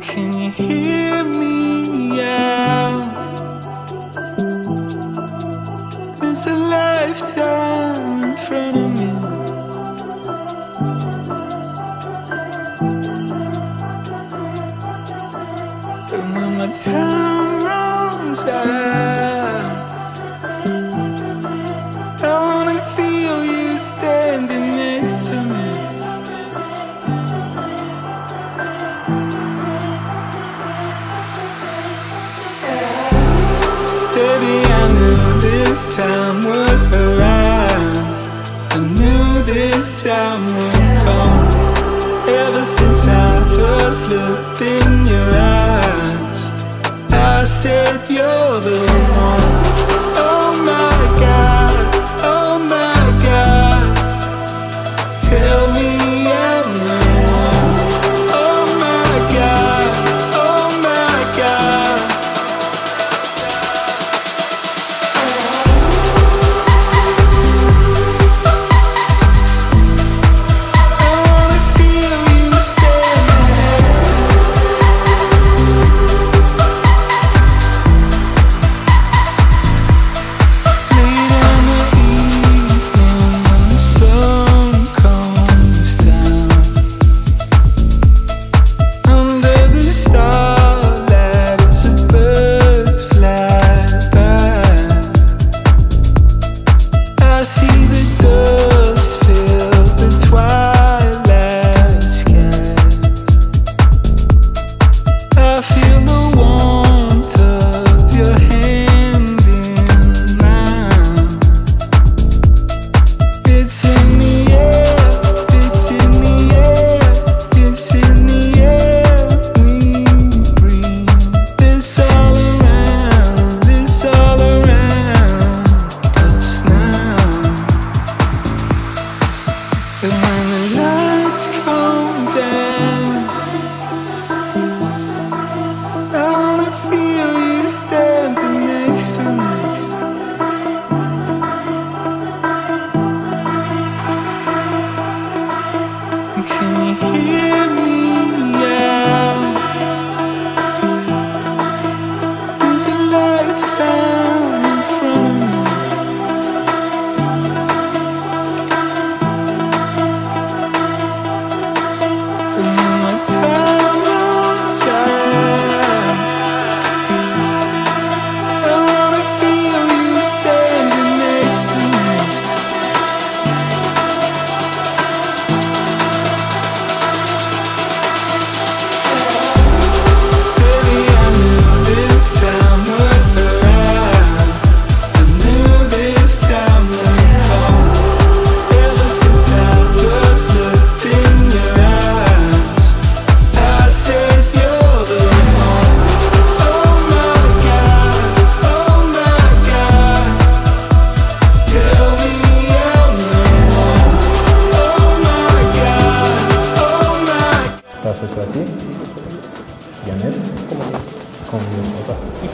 can you hear me out? There's a lifetime in front of me. And when my time this time would come. Ever since I first looked in your eyes, I said you're the one.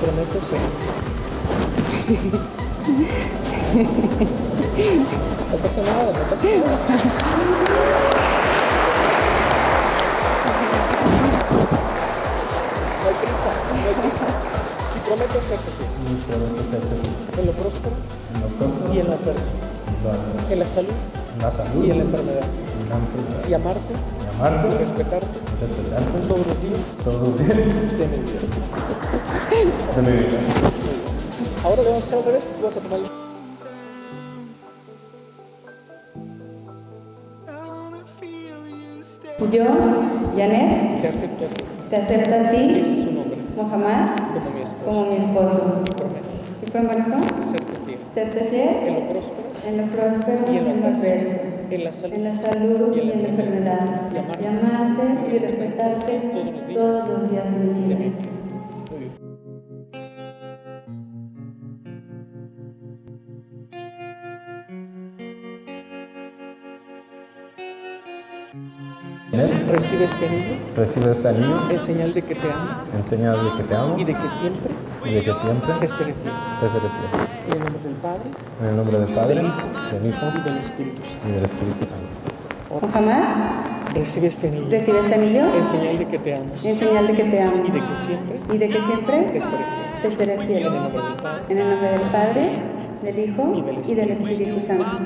Prometo ser. No pasa nada, no pasa nada. No hay prisa, no hay prisa. Y prometo serte fiel. Y prometo serte fiel En lo próspero en lo próspero, y en la adversidad. en En la salud la, la salud y en la enfermedad. en la enfermedad. Y amarte Y y amarte, respetarte respetarte todos los días todos los días de mi vida. Ahora le vamos a hacer al revés. Vas a tomar Yo, Janet, que acepto te acepto a Ese ti, es su nombre. Mohamed, Como mi esposo. como mi esposo. Y prometo Y prometo serte fiel. serte En fiel lo próspero en lo próspero y en lo en lo adverso. En la salud en la salud y en la enfermedad, Y amarte y amarte y todos los días de mi de mi vida. Recibe este anillo recibe este anillo en señal de que te amo en señal de que te amo y de que siempre y de que siempre te seré fiel. te seré fiel. En el nombre del Padre, En el nombre del Padre, del Hijo del Hijo y del Espíritu Santo. y del Espíritu Santo. Mohamed, Recibe este anillo recibe este anillo en señal de que te amo en señal de que te amo y de que siempre y de que te siempre seré fiel. te seré fiel. En el nombre del Padre, En el nombre del Padre, del Hijo Y del y del Espíritu Santo.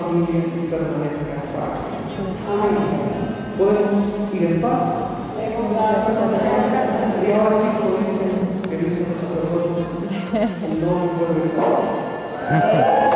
Familia permanezca en paz. Amén. Podemos ir en paz. Y ahora sí, como dicen, que dicen los sacerdotes, no puede estar.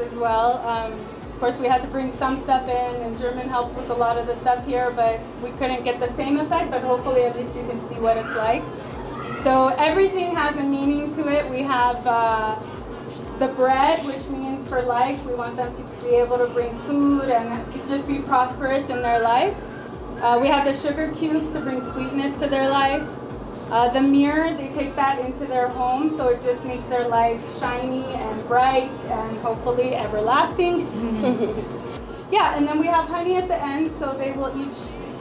as well. Um, of course, we had to bring some stuff in, and German helped with a lot of the stuff here, but we couldn't get the same effect. But hopefully, at least you can see what it's like. So everything has a meaning to it. We have uh, the bread, which means for life. We want them to be able to bring food and just be prosperous in their life. Uh, we have the sugar cubes to bring sweetness to their life. Uh, the mirror, they take that into their home, so it just makes their lives shiny and bright and hopefully everlasting. yeah, and then we have honey at the end, so they will each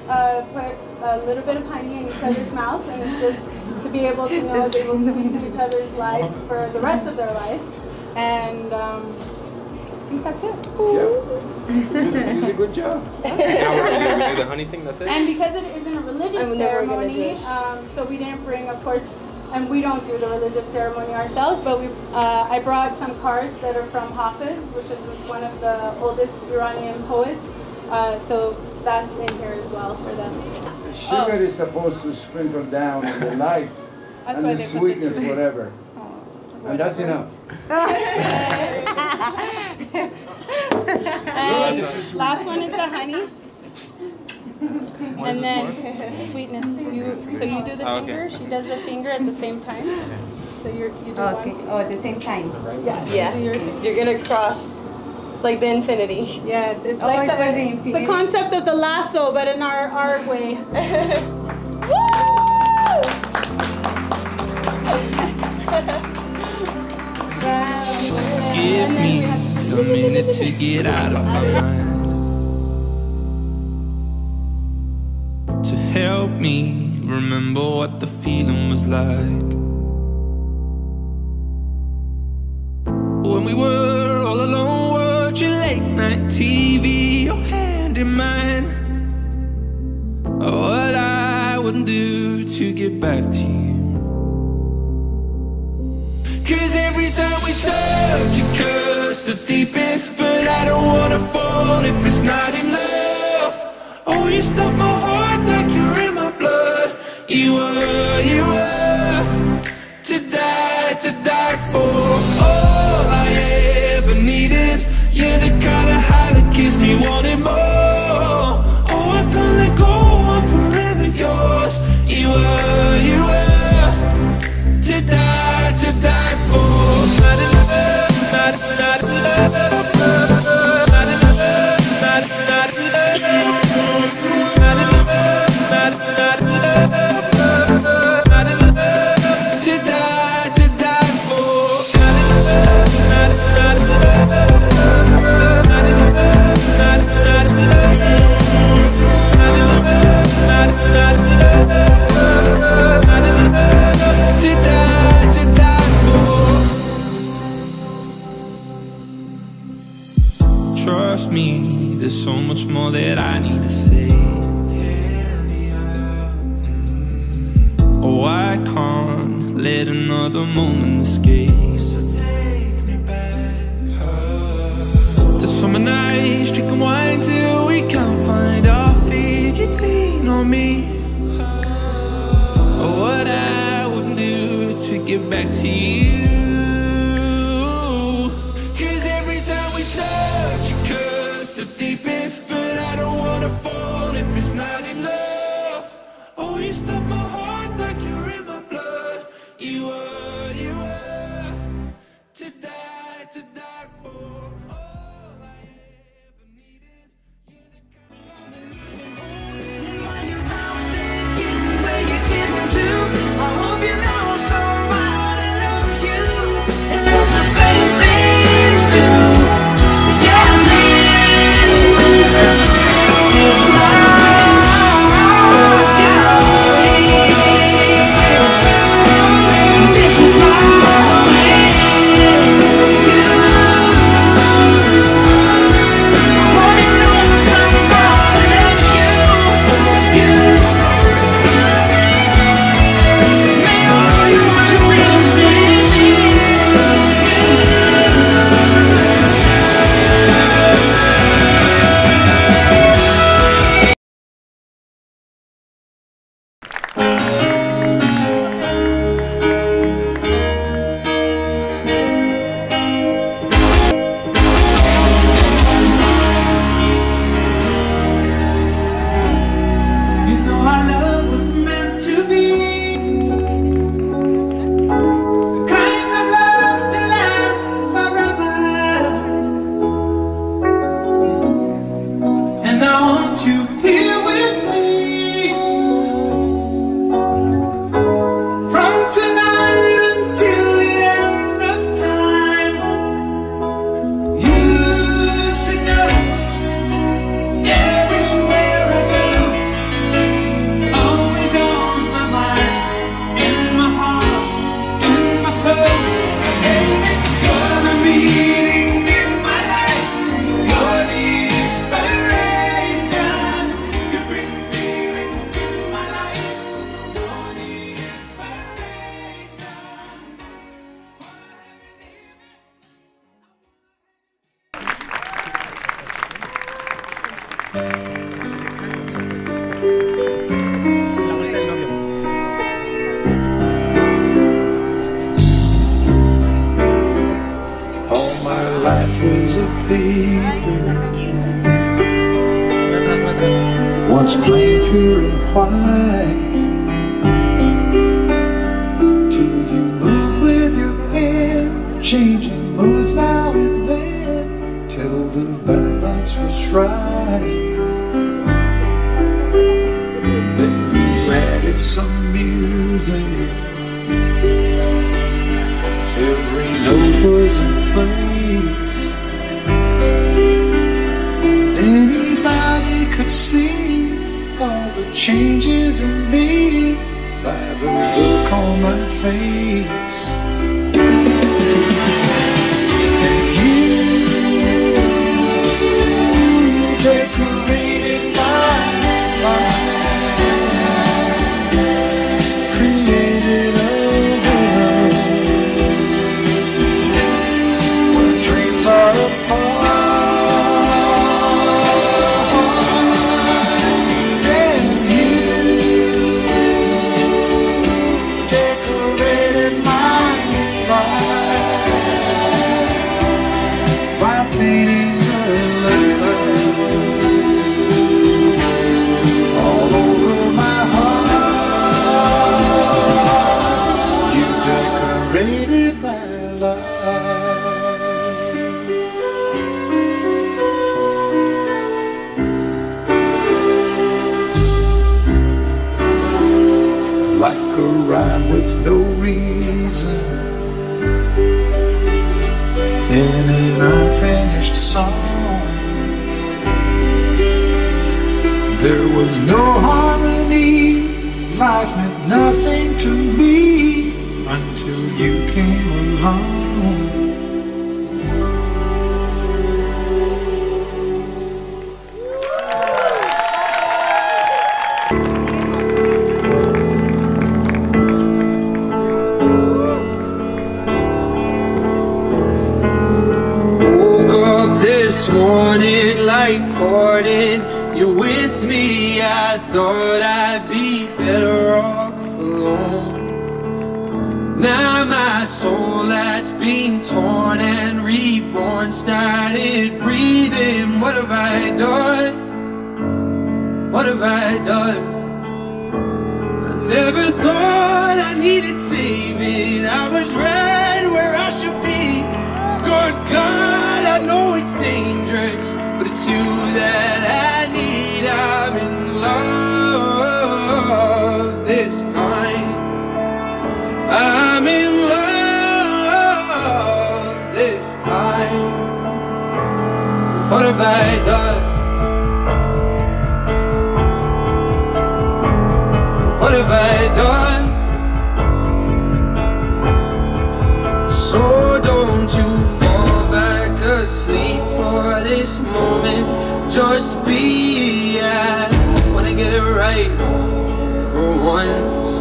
uh, put a little bit of honey in each other's mouth, and it's just to be able to know they will sweeten each other's lives for the rest of their life. And um, think that's it. You did a good job. Now we're gonna do the honey thing. That's it. And because it isn't a religious I'm never gonna do ceremony, um, so we didn't bring, of course, and we don't do the religious ceremony ourselves, but we, uh, I brought some cards that are from Hafiz, which is one of the oldest Iranian poets. Uh, so that's in here as well for them. The sugar is supposed to sprinkle down in the life That's and why the they put the sweetness, two. whatever. And that's enough. And last one is the honey. And then sweetness. You, so you do the Oh, okay. finger, she does the finger at the same time. So you're, you do Okay. one. Oh, at the same time. Yeah. Yeah. do your finger. You're gonna cross. It's like the infinity. Yes, it's Oh, like it's the, for the it's the concept of the lasso, but in our, our way. Give me a minute to get out of my mind. To help me remember what the feeling was like. When we were all alone watching late night TV, your hand in mine. What I wouldn't do to get back to you. Cause every time we touch, you curse the deepest. But I don't wanna fall if it's not love. Oh, you stop my heart like you're in my blood. You were, you were to die, to die for. All another moment escape. So take me back oh. To summer nights, drinking wine till we can't find our feet. You lean on me. Oh, what I would do to get back to you. Cause every once plain, pure, and white. Till you move with your pen, changing moods now and then, till the balance was right. Then you added some music. Every note was in place. Changes in me by the look on my face. Reason in an unfinished song. There was no harmony, life meant nothing to me until you came along. this morning, light poured in. You're with me, I thought I'd be better off alone. Now my soul that's been torn and reborn started breathing. What have I done? What have I done? I Never thought I needed saving. I was right where I should be. Good God. I know it's dangerous, but it's you that I need. I'm in love this time. I'm in love this time. What have I done? What have I done? So Just be, yeah. Wanna get it right for once.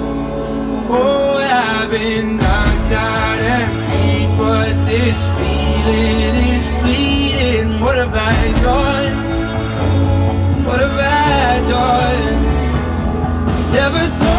Oh, I've been knocked out and beat, but this feeling is fleeting. What have I done? What have I done? Never thought.